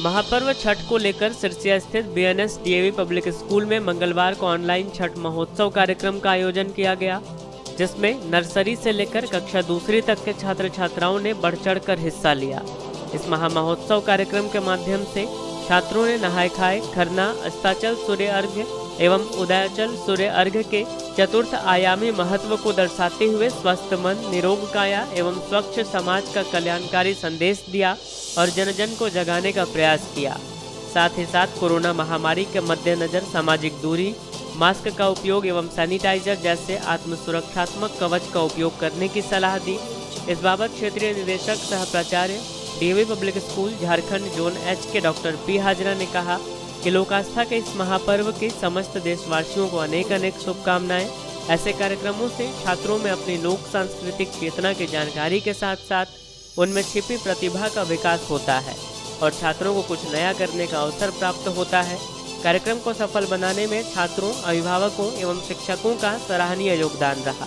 महापर्व छठ को लेकर सिरसिया स्थित बीएनएस डीएवी पब्लिक स्कूल में मंगलवार को ऑनलाइन छठ महोत्सव कार्यक्रम का आयोजन किया गया, जिसमें नर्सरी से लेकर कक्षा दूसरी तक के छात्र छात्राओं ने बढ़ चढ़ कर हिस्सा लिया। इस महा महोत्सव कार्यक्रम के माध्यम से छात्रों ने नहाय खाए खरना, अस्ताचल, सूर्य अर्घ्य एवं उदयाचल सूर्य अर्घ के चतुर्थ आयामी महत्व को दर्शाते हुए स्वस्थ मन, निरोग काया एवं स्वच्छ समाज का कल्याणकारी संदेश दिया और जन जन को जगाने का प्रयास किया। साथ ही साथ कोरोना महामारी के मद्देनजर सामाजिक दूरी, मास्क का उपयोग एवं सैनिटाइजर जैसे आत्म सुरक्षात्मक कवच का उपयोग करने की सलाह दी। इस बाबत क्षेत्रीय निदेशक सह प्राचार्य DV public school Jharkhand zone H K doctor P Hazra ने कहा कि लोक आस्था के इस महापर्व के समस्त देशवासियों को अनेक अनेक शुभकामनाएँ। ऐसे कार्यक्रमों से छात्रों में अपनी लोक सांस्कृतिक चेतना की जानकारी के साथ साथ उनमें छिपी प्रतिभा का विकास होता है और छात्रों को कुछ नया करने का अवसर प्राप्त होता है। कार्यक्रम को सफल बनाने में छात्रों, अभिभावकों एवं शिक्षकों का सराहनीय योगदान रहा।